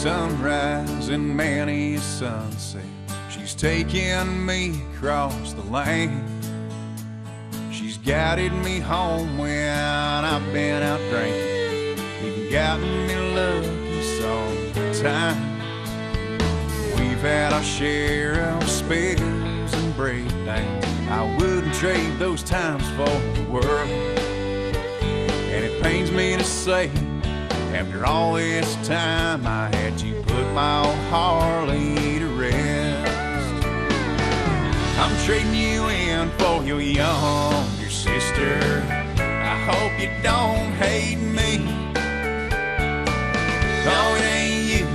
sunrise and many a sunset. She's taken me across the land. She's guided me home when I've been out drinking. Even gotten me lucky sometimes. We've had our share of spills and breakdowns. I wouldn't trade those times for the world. And it pains me to say, after all this time, I had to put my old Harley to rest. I'm trading you in for your younger sister. I hope you don't hate me. Oh, it ain't you,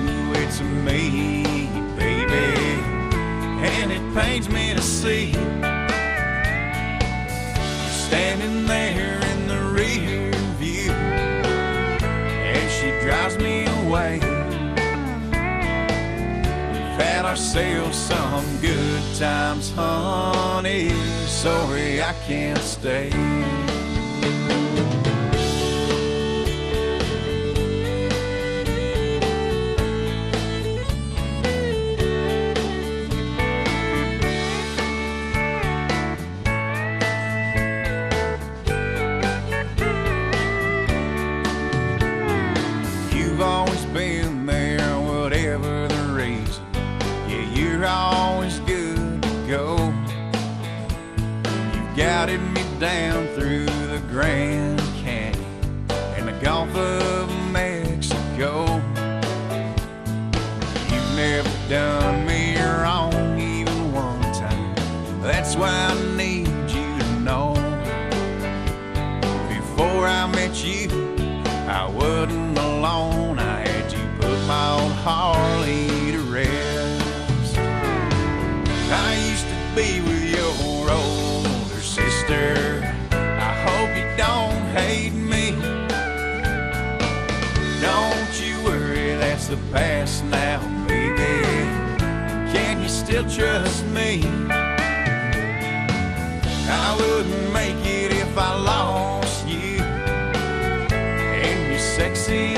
it's me, baby. And it pains me to see you standing she drives me away. We've had ourselves some good times, honey. Sorry I can't stay. You're always good to go. You've guided me down through the Grand Canyon and the Gulf of Mexico. You've never done me wrong even one time. That's why I need you to know. Before I met you, I wasn't that's the past now, baby. Can you still trust me? I wouldn't make it if I lost you and your sexy.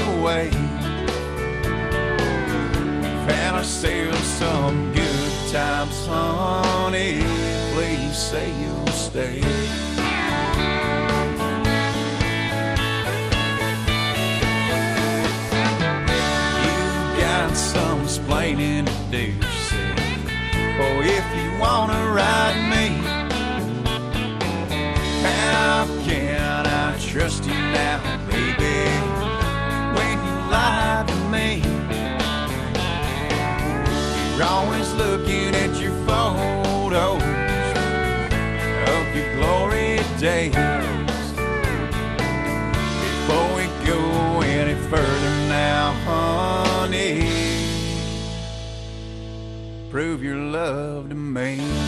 We've had ourselves some good times, honey. Please say you'll stay. Do, she said. Oh, if you wanna ride me. How can I trust you now, baby, when you lied to me? You're always looking at your photos of your glory days. Prove your love to me.